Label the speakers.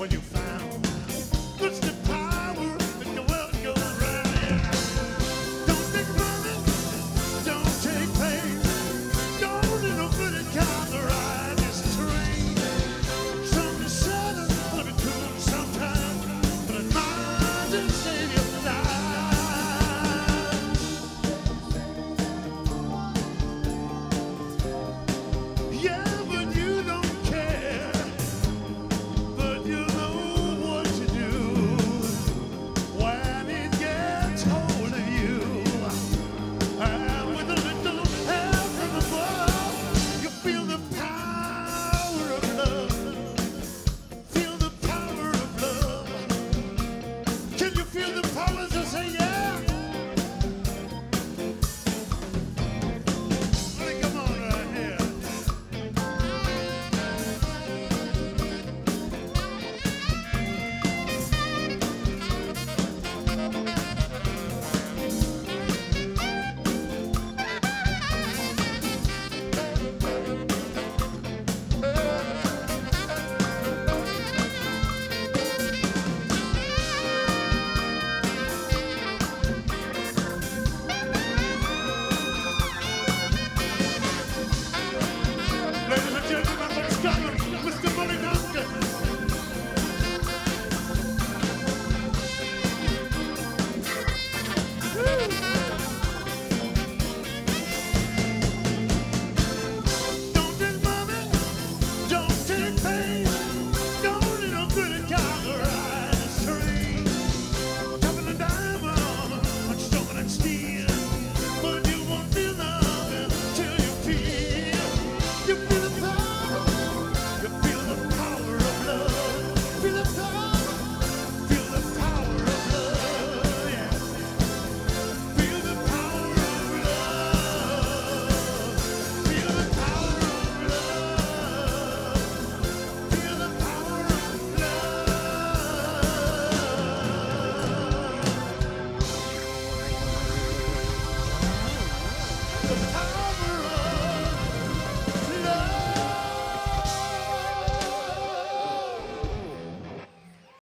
Speaker 1: when you